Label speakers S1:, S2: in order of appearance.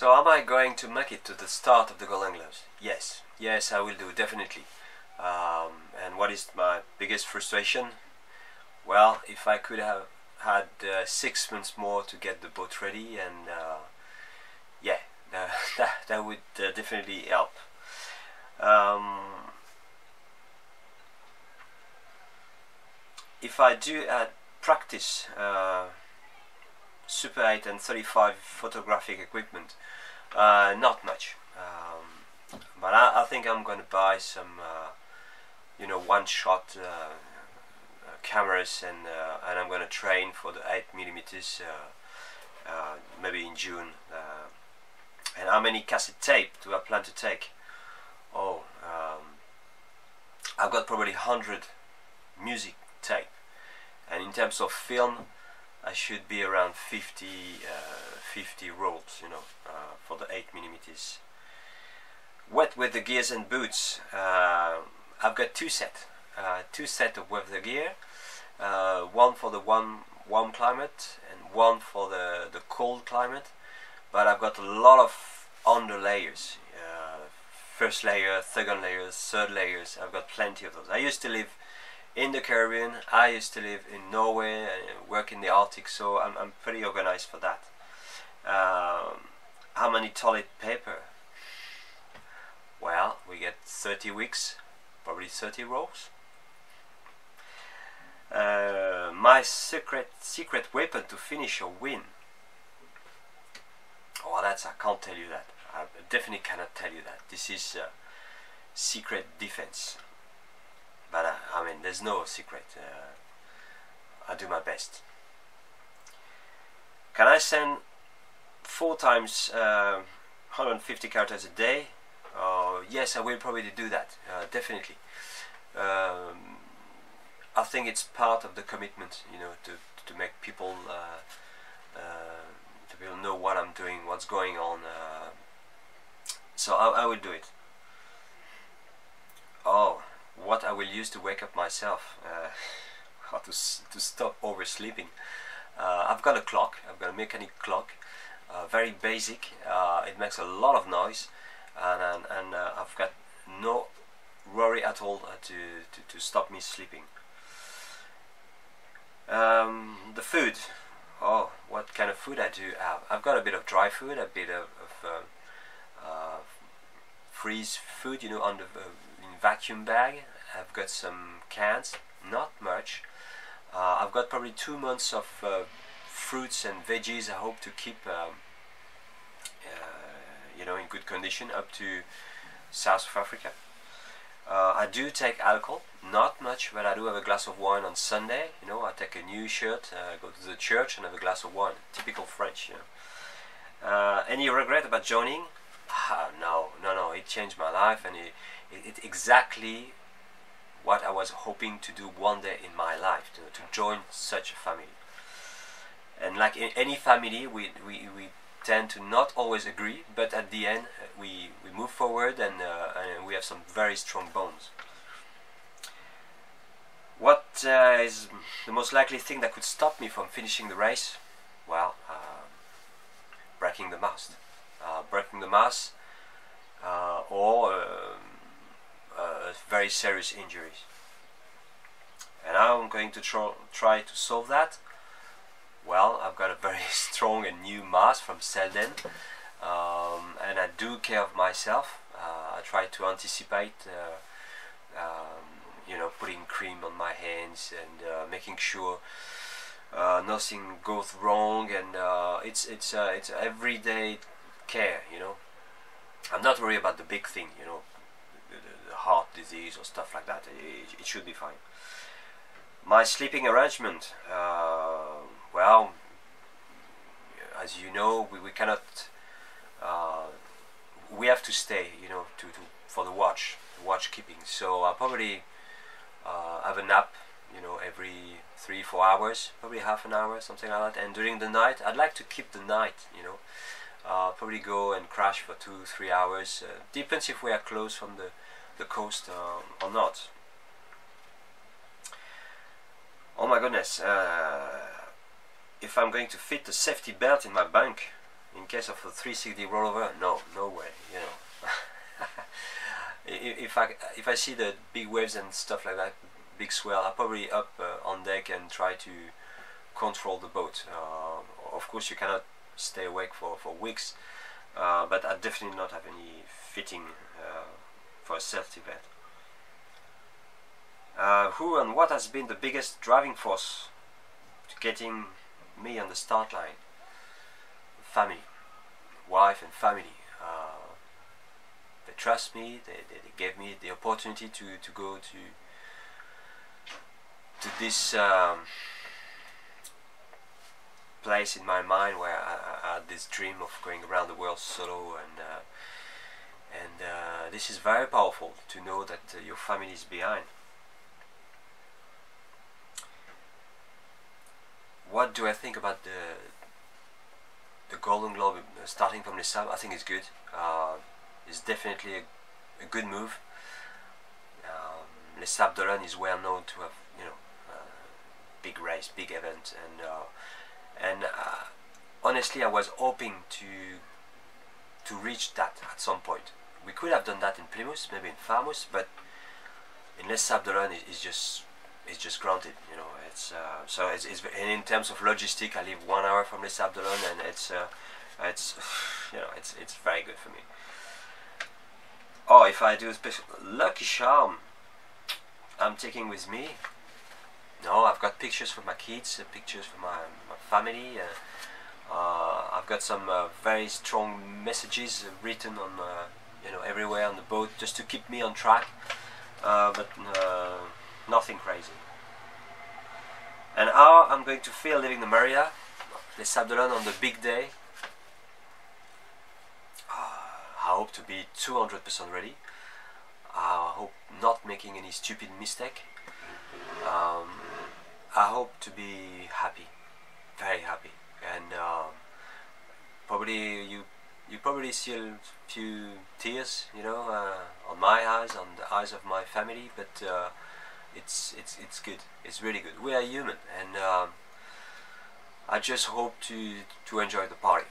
S1: So am I going to make it to the start of the Golden Globes? Yes, yes I will do, definitely. Um, and what is my biggest frustration? Well, if I could have had uh, six months more to get the boat ready and uh, yeah, that, that would uh, definitely help. Um, if I do uh, practice uh, Super 8 and 35 photographic equipment, uh, not much. Um, but I, I, think I'm going to buy some, uh, you know, one-shot uh, cameras and and I'm going to train for the 8 millimeters. maybe in June. and how many cassette tape do I plan to take? Oh, um, I've got probably 100 music tape and in terms of film I should be around 50 uh, 50 rolls you know uh, for the 8 millimeters. What with the gears and boots uh, I've got two set uh, two set of weather gear uh, one for the warm, warm climate and one for the, the cold climate but I've got a lot of under layers uh, first layer, second layers, third layers I've got plenty of those. I used to live in the Caribbean. I used to live in Norway and work in the Arctic, so I'm, I'm pretty organized for that. Um, how many toilet paper? Well, we get 30 weeks, probably 30 rolls. Uh, my secret secret weapon to finish a win. Oh, that's I can't tell you that. I definitely cannot tell you that. This is uh, secret defense I mean there's no secret uh, I do my best. Can I send four times uh, 150 characters a day? Uh, yes I will probably do that uh, definitely. Um, I think it's part of the commitment you know to, to make people uh, to people know what I'm doing what's going on so I, I will do it oh what I will use to wake up myself, uh, to, to stop oversleeping. Uh, I've got a clock, I've got a mechanic clock, uh, very basic, uh, it makes a lot of noise and, and, and uh, I've got no worry at all uh, to, to, to, stop me sleeping. Um, the food, oh, what kind of food I do have? I've got a bit of dry food, a bit of, of freeze food, you know, on the vacuum bag. I've got some cans, not much. Uh, I've got probably two months of uh, fruits and veggies I hope to keep um, uh, you know in good condition up to South of Africa. Uh, I do take alcohol, not much, but I do have a glass of wine on Sunday. You know, I take a new shirt, uh, go to the church, and have a glass of wine. Typical French. You know. Any regret about joining? Ah, no, no, no. It changed my life, and it, it, it exactly what I was hoping to do one day in my life, to, to join such a family. And like in any family, we, we, we tend to not always agree, but at the end uh, we, we move forward and, uh, and we have some very strong bonds. What uh, is the most likely thing that could stop me from finishing the race? Well, uh, breaking the mast. Uh, breaking the mast uh, or um, uh, very serious injuries. And how I'm going to tr try to solve that? Well, I've got a very strong and new mast from Selden, um, and I do care of myself. Uh, I try to anticipate, uh, um, you know, putting cream on my hands and uh, making sure uh, nothing goes wrong. And uh, it's it's it's everyday care, you know. I'm not worried about the big thing, you know, disease or stuff like that. It, it should be fine. My sleeping arrangement, uh, well, as you know, we, we cannot, uh, we have to stay, you know, to, to for the watch, watch keeping. So I'll probably uh, have a nap, you know, every three, four hours, probably half an hour, something like that. And during the night, I'd like to keep the night, you know, uh, probably go and crash for two, three hours. Uh, depends if we are close from the the coast uh, or not. Oh my goodness, uh, if I'm going to fit the safety belt in my bank, in case of a 360 rollover, no, no way, you know. if I if I see the big waves and stuff like that, big swell, I'll probably up uh, on deck and try to control the boat. Uh, of course, you cannot stay awake for for weeks, uh, but I definitely not have any fitting uh, for a safety vet. Uh, who and what has been the biggest driving force to getting me on the start line? Family, wife and family. Uh, they trust me. They, they, they, gave me the opportunity to, to go to to this um, place in my mind where I, I, had this dream of going around the world solo and uh, and uh, this is very powerful to know that uh, your family is behind. What do I think about the the Golden Globe uh, starting from sub? I think it's good. Uh, it's definitely a, a good move. Um, Les Sables d'Olonne is well known to have you know uh, big race, big event, and uh, and honestly, I was hoping to to reach that at some point. We could have done that in Plymouth, maybe in Falmouth, but in Les Sables is just it's just granted. You know, it's uh, so it's, it's in terms of logistic, I live one hour from Les Sables and it's uh, it's you know it's it's very good for me. Oh, if I do a special lucky charm, I'm taking with me. No, I've got pictures for my kids, uh, pictures for my, my family. Uh, uh, I've got some uh, very strong messages written on, you know, everywhere on the boat just to keep me on track. Uh, but nothing crazy. And how I'm going to feel leaving the Maria, Les Sables on the big day. I hope to be 200% ready. I hope not making any stupid mistake. Um, I hope to be happy, very happy, and um, probably you you probably see a few tears, you know, uh, on my eyes, on the eyes of my family, but uh, it's it's it's good. It's really good. We are human, and um, I just hope to to enjoy the party.